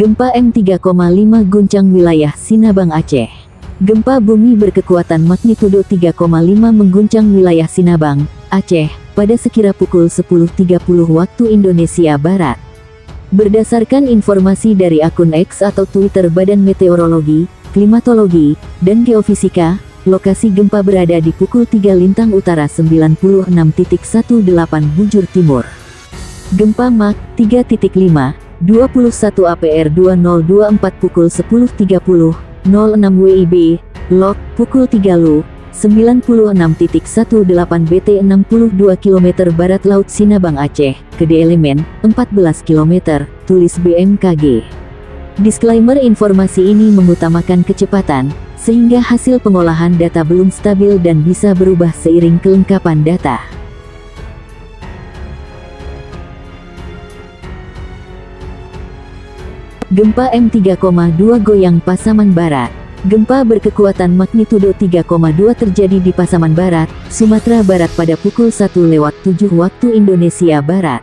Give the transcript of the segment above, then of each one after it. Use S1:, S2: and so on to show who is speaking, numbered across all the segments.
S1: Gempa M3,5 guncang wilayah Sinabang Aceh. Gempa bumi berkekuatan magnitudo 3,5 mengguncang wilayah Sinabang, Aceh, pada sekira pukul 10.30 waktu Indonesia Barat. Berdasarkan informasi dari akun X atau Twitter Badan Meteorologi, Klimatologi, dan Geofisika, lokasi gempa berada di pukul 3 Lintang Utara 96.18 Bujur Timur. Gempa Mak 3.5 21 APR 2024 pukul 10.30, 06 WIB, log, pukul 3 Lu, 96.18 BT 62 km Barat Laut Sinabang Aceh, Kede Elemen, 14 km, tulis BMKG. Disclaimer informasi ini mengutamakan kecepatan, sehingga hasil pengolahan data belum stabil dan bisa berubah seiring kelengkapan data. Gempa M3,2 goyang Pasaman Barat. Gempa berkekuatan magnitudo 3,2 terjadi di Pasaman Barat, Sumatera Barat pada pukul 1 lewat 7 waktu Indonesia Barat.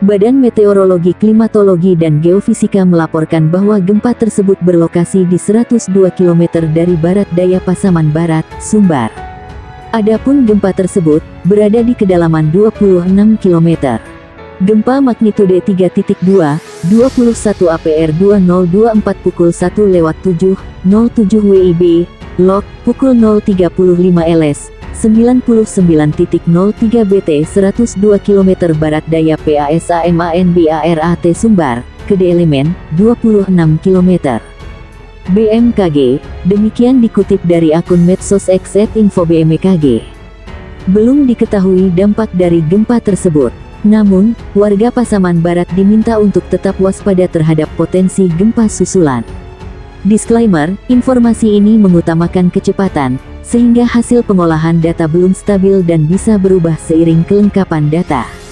S1: Badan Meteorologi Klimatologi dan Geofisika melaporkan bahwa gempa tersebut berlokasi di 102 km dari barat daya Pasaman Barat, Sumbar. Adapun gempa tersebut berada di kedalaman 26 km. Gempa magnitudo 3.2, 21 APR 2024 pukul 1 lewat 7, 07 WIB, log, pukul 0.35 LS, 99.03 BT 102 km Barat Daya PASAMANBARAT Sumbar, Kede Elemen, 26 km. BMKG, demikian dikutip dari akun medsos Info BMKG. Belum diketahui dampak dari gempa tersebut. Namun, warga Pasaman Barat diminta untuk tetap waspada terhadap potensi gempa susulan. Disclaimer, informasi ini mengutamakan kecepatan, sehingga hasil pengolahan data belum stabil dan bisa berubah seiring kelengkapan data.